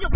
your